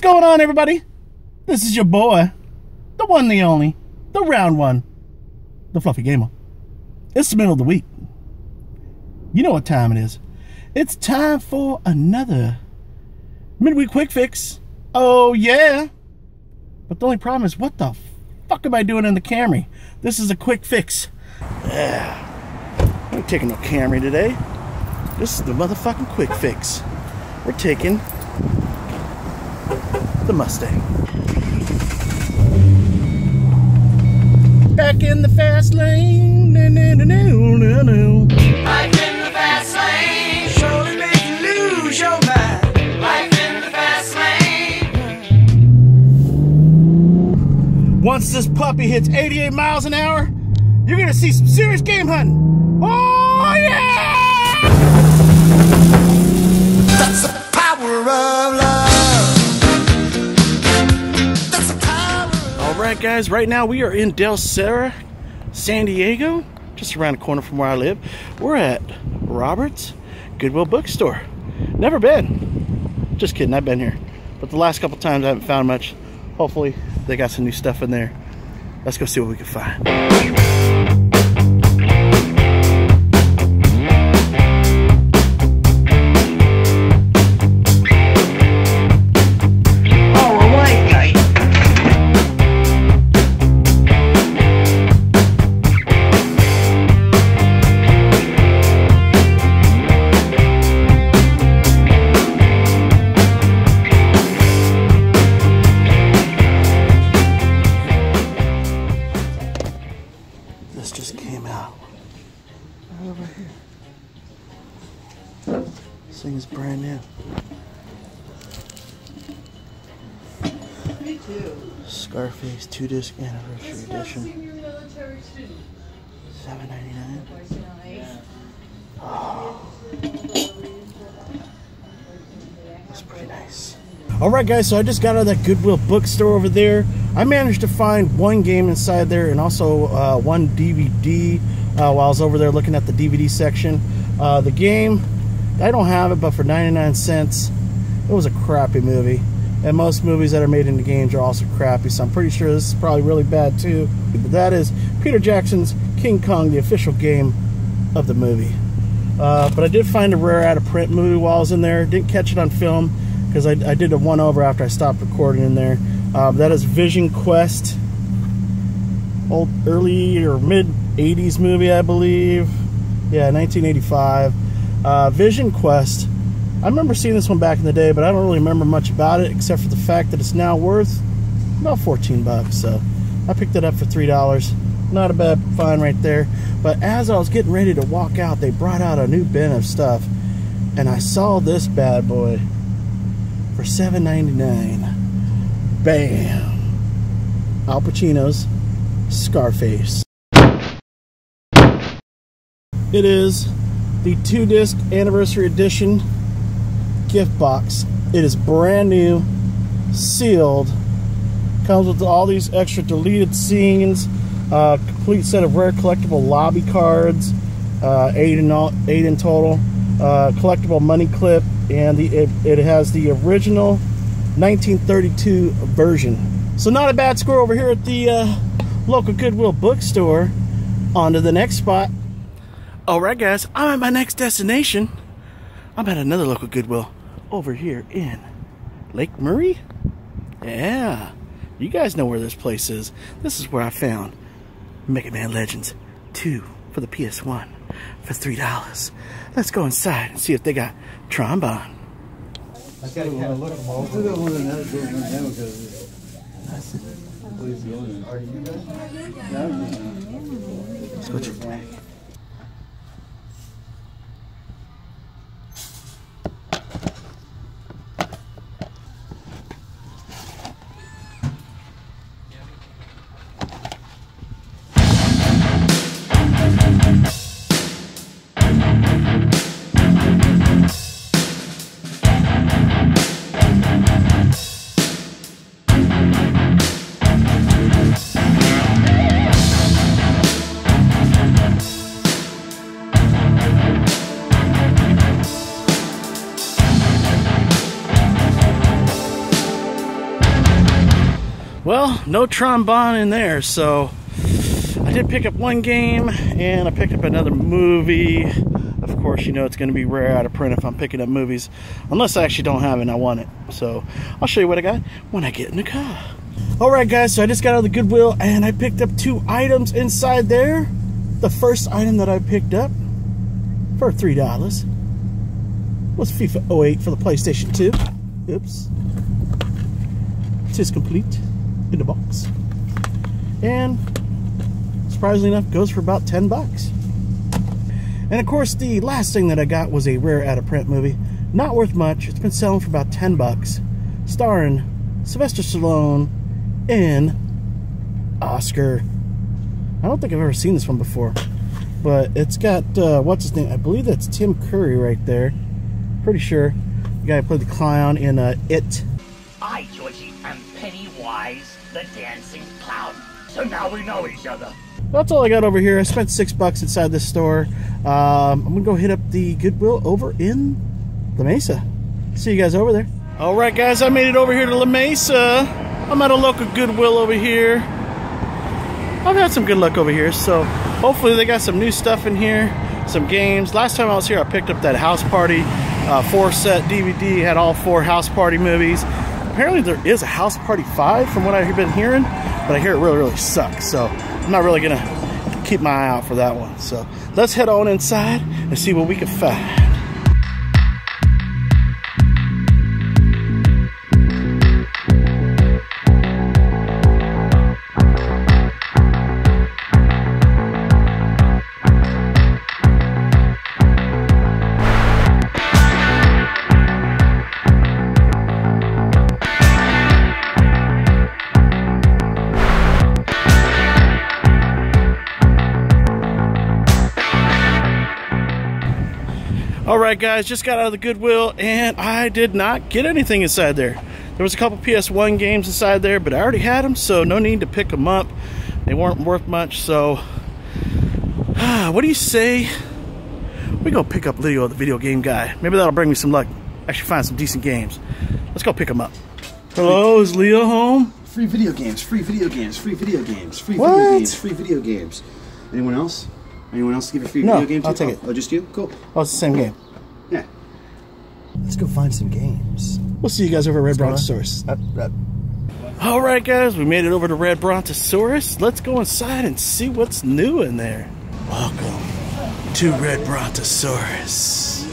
What's going on, everybody? This is your boy, the one, the only, the round one, the fluffy gamer. It's the middle of the week. You know what time it is. It's time for another midweek quick fix. Oh, yeah. But the only problem is, what the fuck am I doing in the Camry? This is a quick fix. Yeah. I ain't taking no Camry today. This is the motherfucking quick fix. We're taking the Mustang. Back in the fast lane. No, no, no, no, no, no. Life in the fast lane. Surely make you lose your mind. Life in the fast lane. Once this puppy hits 88 miles an hour, you're gonna see some serious game hunting. Oh yeah! That's the power of love. Right, guys. Right now we are in Del Cerro, San Diego, just around the corner from where I live. We're at Roberts Goodwill Bookstore. Never been. Just kidding. I've been here, but the last couple times I haven't found much. Hopefully, they got some new stuff in there. Let's go see what we can find. This just came out. Right over here. This thing is brand new. Me too. Scarface two disc anniversary Let's not see edition. your military student. Seven ninety nine. That's pretty nice. All right, guys. So I just got out of that Goodwill bookstore over there. I managed to find one game inside there and also uh, one DVD uh, while I was over there looking at the DVD section. Uh, the game, I don't have it, but for 99 cents, it was a crappy movie. And most movies that are made into games are also crappy, so I'm pretty sure this is probably really bad too. But that is Peter Jackson's King Kong, the official game of the movie. Uh, but I did find a rare out of print movie while I was in there. Didn't catch it on film because I, I did a one over after I stopped recording in there. Uh, that is Vision Quest, old early or mid 80s movie, I believe. Yeah, 1985. Uh, Vision Quest. I remember seeing this one back in the day, but I don't really remember much about it except for the fact that it's now worth about 14 bucks. So I picked it up for three dollars. Not a bad find right there. But as I was getting ready to walk out, they brought out a new bin of stuff, and I saw this bad boy for $7.99. Bam! Al Pacino's Scarface. It is the two disc anniversary edition gift box. It is brand new, sealed. Comes with all these extra deleted scenes, uh, complete set of rare collectible lobby cards, uh, eight in all, eight in total, uh, collectible money clip, and the it, it has the original 1932 version. So not a bad score over here at the uh, local Goodwill bookstore. On to the next spot. All right, guys, I'm at my next destination. I'm at another local Goodwill over here in Lake Murray. Yeah, you guys know where this place is. This is where I found Mega Man Legends 2 for the PS1 for $3. Let's go inside and see if they got trombone. I gotta kind of look them over. the one that goes in there because please go in. Are you Let's go check the. No trombone in there, so I did pick up one game and I picked up another movie. Of course, you know it's going to be rare out of print if I'm picking up movies, unless I actually don't have it and I want it. So I'll show you what I got when I get in the car. All right, guys, so I just got out of the Goodwill and I picked up two items inside there. The first item that I picked up for $3 was FIFA 08 for the PlayStation 2. Oops. It is complete in the box. And surprisingly enough, goes for about 10 bucks. And of course, the last thing that I got was a rare out of print movie. Not worth much. It's been selling for about 10 bucks. Starring Sylvester Stallone and Oscar. I don't think I've ever seen this one before. But it's got, uh, what's his name? I believe that's Tim Curry right there. Pretty sure. The guy who played the clown in uh, It. I, Pennywise, the dancing clown. So now we know each other. That's all I got over here. I spent six bucks inside this store. Um, I'm gonna go hit up the Goodwill over in La Mesa. See you guys over there. All right, guys, I made it over here to La Mesa. I'm at a local Goodwill over here. I've had some good luck over here, so hopefully they got some new stuff in here, some games. Last time I was here, I picked up that House Party uh, four set DVD. Had all four House Party movies. Apparently there is a House Party 5 from what I've been hearing, but I hear it really, really sucks. So I'm not really gonna keep my eye out for that one. So let's head on inside and see what we can find. Right, guys, just got out of the Goodwill and I did not get anything inside there. There was a couple PS1 games inside there, but I already had them, so no need to pick them up. They weren't worth much, so what do you say? We go pick up Leo, the video game guy. Maybe that'll bring me some luck. Actually, find some decent games. Let's go pick him up. Hello, is Leo home? Free video games, free video games, free video games, free What? video games, free video games. Anyone else? Anyone else to give a free No, video game to? I'll take it. Oh, just you? Cool. Oh, it's the same game. Yeah. Let's go find some games. We'll see you guys over at Red Brontosaurus. Uh, uh, All right, guys, we made it over to Red Brontosaurus. Let's go inside and see what's new in there. Welcome to Red Brontosaurus.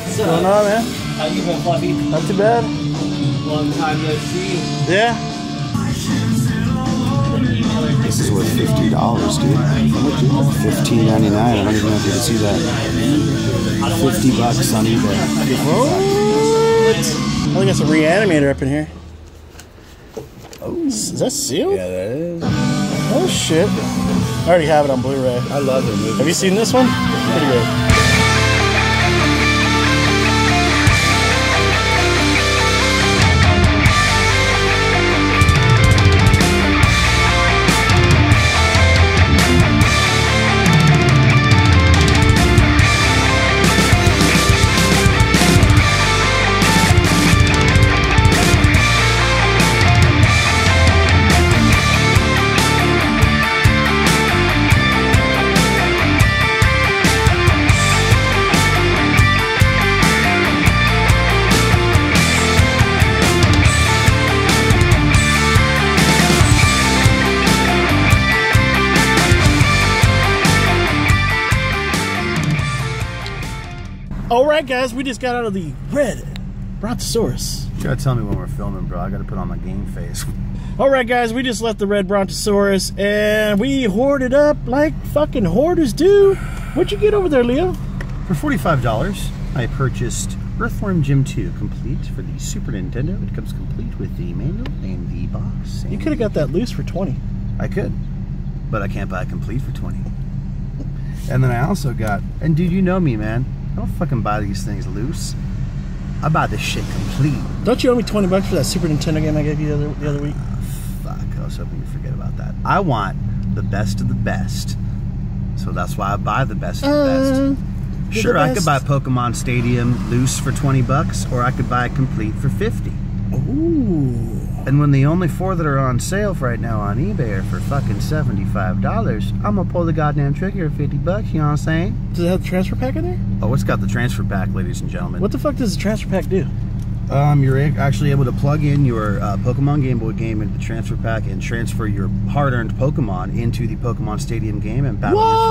What's going on, man? How you been, Fluffy? Not too bad. Long time no see. Yeah. This is worth fifty dollars, dude. Fifteen ninety nine. I don't even know if you can see that. Fifty bucks on eBay. What? I think that's a reanimator up in here. Oh, is that sealed? Yeah, that is. Oh shit! I already have it on Blu-ray. I love movie. Have you seen this one? Pretty good. Right, guys, we just got out of the Red Brontosaurus. You gotta tell me when we're filming, bro. I gotta put on my game face. All right, guys, we just left the Red Brontosaurus and we hoarded up like fucking hoarders do. What'd you get over there, Leo? For $45, I purchased Earthworm Jim 2 complete for the Super Nintendo. It comes complete with the manual and the box. You could have got that loose for 20. I could, but I can't buy it complete for 20. And then I also got, and dude, you know me, man. I don't fucking buy these things loose. I buy this shit complete. Don't you owe me 20 bucks for that Super Nintendo game I gave you the other, the other week? Fuck, I was hoping you'd forget about that. I want the best of the best. So that's why I buy the best of the best. Uh, Sure, the I could buy. Pokemon Stadium loose for 20 bucks, or I could buy it complete for 50. Ooh. And when the only four that are on sale right now on eBay are for fucking seventy-five dollars, I'm gonna pull the goddamn trigger at fifty bucks. You know what I'm saying? Does it have the transfer pack in there? Oh, it's got the transfer pack, ladies and gentlemen. What the fuck does the transfer pack do? Um, you're actually able to plug in your uh, Pokemon Game Boy game into the transfer pack and transfer your hard-earned Pokemon into the Pokemon Stadium game and battle your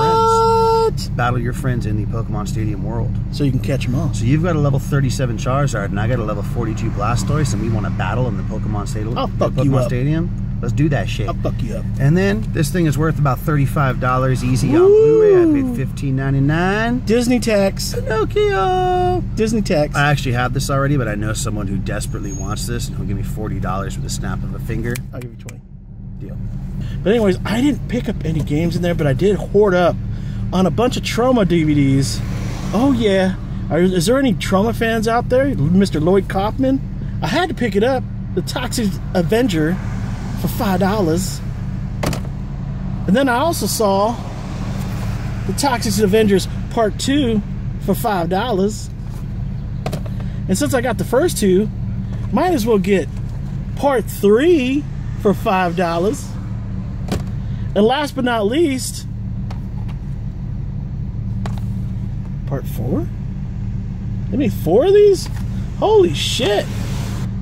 What? Battle your friends in the Pokemon Stadium world. So you can catch them all. So you've got a level 37 Charizard and I got a level 42 Blastoise, and we want to battle in the Pokemon Stadium. I'll fuck Pokemon you up. Stadium. Let's do that shit. I'll fuck you up. And then this thing is worth about $35 easy on Woo! Blu-ray. I paid $15.99. Disney tax. Pinocchio. Disney tax. I actually have this already, but I know someone who desperately wants this, and he'll give me forty dollars with a snap of a finger. I'll give you 20. Deal. But anyways, I didn't pick up any games in there, but I did hoard up on a bunch of Troma DVDs. Oh yeah. Is there any Troma fans out there? Mr. Lloyd Kaufman? I had to pick it up. The Toxic Avenger for five dollars. And then I also saw the Toxic Avengers Part 2 for five dollars. And since I got the first two, might as well get Part 3 for five dollars. And last but not least, part four? They made four of these? Holy shit.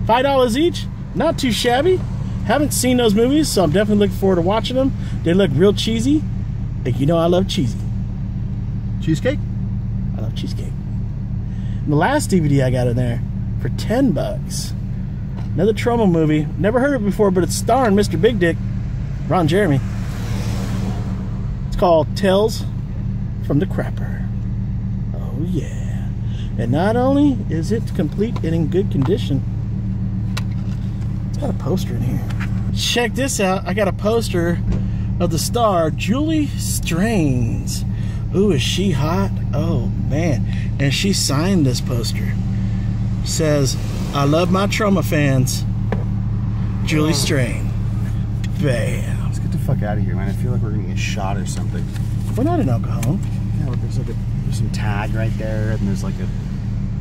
Five dollars each? Not too shabby. Haven't seen those movies, so I'm definitely looking forward to watching them. They look real cheesy. And you know I love cheesy. Cheesecake. I love cheesecake. And the last DVD I got in there for 10 bucks. Another Troma movie. Never heard of it before, but it's starring Mr. Big Dick, Ron Jeremy. It's called Tales from the Crapper. Oh, yeah. And not only is it complete and in good condition, it's got a poster in here. Check this out. I got a poster of the star, Julie Strains. Ooh, is she hot? Oh, man. And she signed this poster. Says, I love my Troma fans. Julie oh. Strain. Bam. Let's get the fuck out of here, man. I feel like we're gonna get shot or something. We're not in alcohol. Yeah, there's like a some tag right there, and there's like a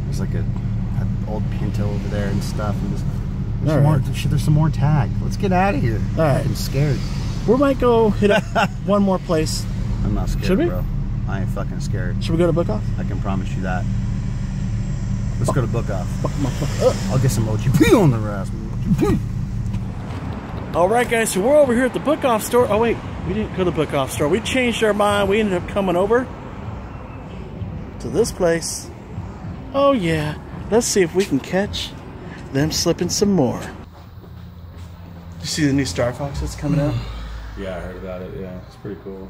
there's like a, an old Pinto over there and stuff. And there's, there's, some All more, there's some more tag. Let's get out of here. All right. I'm scared. We might go hit up one more place. I'm not scared, Should we? bro. I ain't fucking scared. Should we go to Book Off? I can promise you that. Let's go to book off. Fuck my fuck up. I'll get some OGP on the ass. All right, guys. So we're over here at the Book Off store. Oh wait, we didn't go to the Book Off store. We changed our mind. We ended up coming over to this place. Oh yeah. Let's see if we can catch them slipping some more. You see the new Star Fox that's coming out? Mm. Yeah, I heard about it. Yeah, it's pretty cool.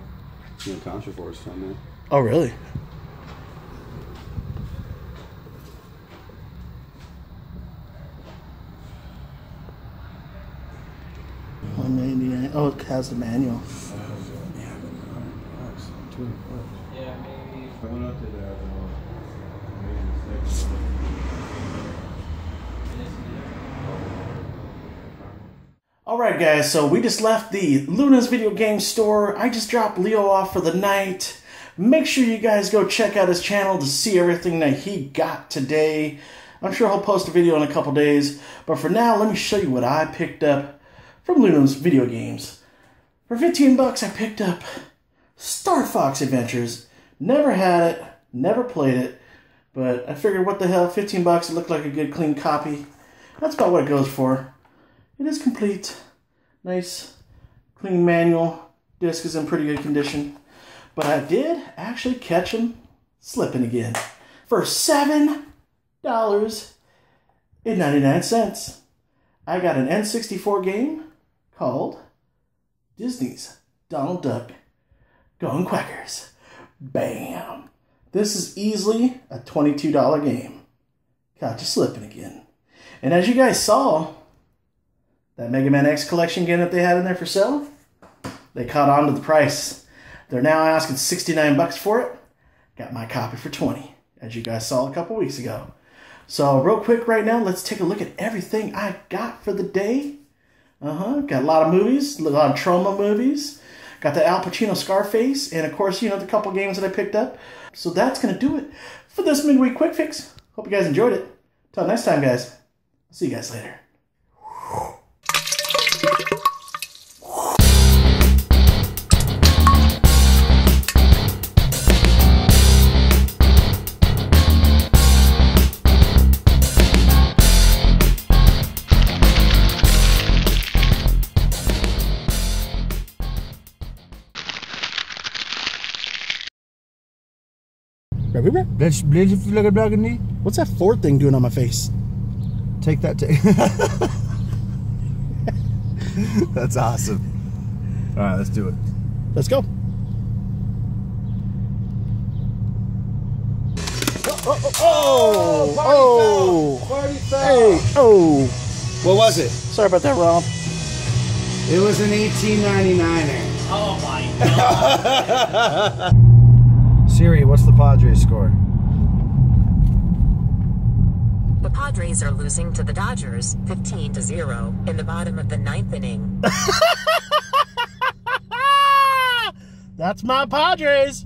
You know, Contra Force on there. Oh really? One eighty nine. Oh, it has the manual. Oh, I up to that. Uh, All right, guys. So we just left the Luna's video game store. I just dropped Leo off for the night. Make sure you guys go check out his channel to see everything that he got today. I'm sure he'll post a video in a couple days. But for now, let me show you what I picked up from Luna's video games. For 15 bucks, I picked up Star Fox Adventures. Never had it, never played it, but I figured what the hell, 15 bucks, it looked like a good clean copy. That's about what it goes for. It is complete. Nice, clean manual. Disc is in pretty good condition. But I did actually catch him slipping again for seven dollars and ninety nine cents. I got an N64 game called Disney's Donald Duck Going Quackers. Bam! This is easily a $22 game. Caught you slipping again. And as you guys saw, that Mega Man X collection game that they had in there for sale, they caught on to the price. They're now asking 69 bucks for it. Got my copy for 20, as you guys saw a couple weeks ago. So real quick right now, let's take a look at everything I got for the day. Uh-huh. Got a lot of movies, a lot of Troma movies. Got the Al Pacino Scarface, and of course, you know, the couple games that I picked up. So that's gonna do it for this midweek quick fix. Hope you guys enjoyed it. Till next time, guys. See you guys later. Let's let's look at black knee. What's that Ford thing doing on my face? Take that. Take. That's awesome. All right, let's do it. Let's go. Oh, oh, oh, oh. hey, oh. What was it? Sorry about that, Rob. It was an 1899er. Oh my god. Siri, what's the Padres score? The Padres are losing to the Dodgers 15 to 0 in the bottom of the ninth inning. That's my Padres.